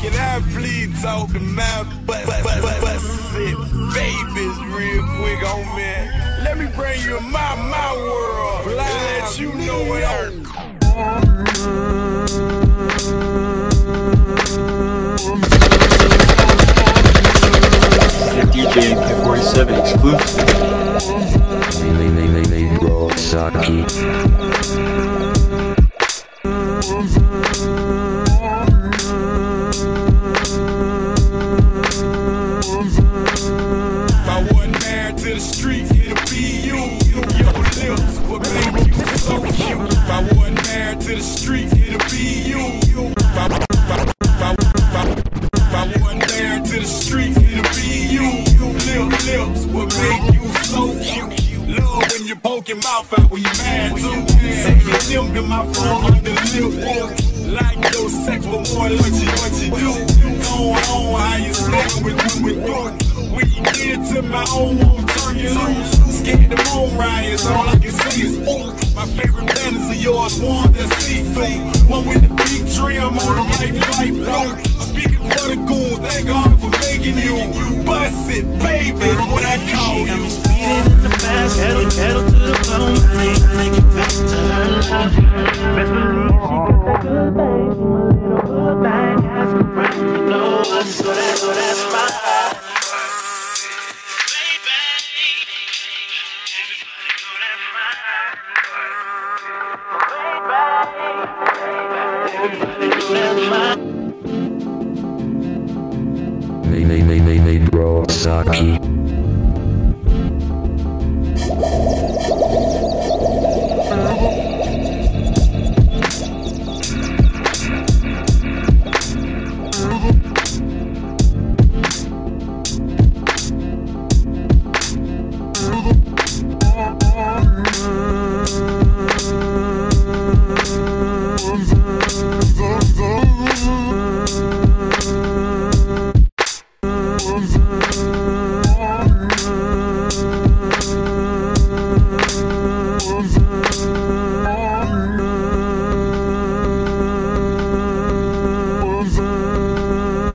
Can I please talk to my but but but but babies real quick on me? Let me bring you my my world. Let you know what I'm. DJ AK47 exclusive. Saki. To the streets, it'd be you. If I, if I, if I, if I, if I wasn't married to the streets, it'd be you. Lip, lips would make you so cute. Love when you poke your mouth out when you're mad too. Your limb to my under the lip. Like your sex, but more like you, what you do. Going on how you stand with we do it. When you get to my own, won't turn you loose. Scared the moon rise, all I can see is yours, one that see through. One with the big trim on the right light blue. I'm speaking for the goons, thank God for making you. Bust it, baby, what I call you. Speeding in the fast, pedal, pedal to the floor. Make, make it back to her love. Best believe she got that good. She my little good thing. Ask her friend, you know us. So May may may may may bro Saki.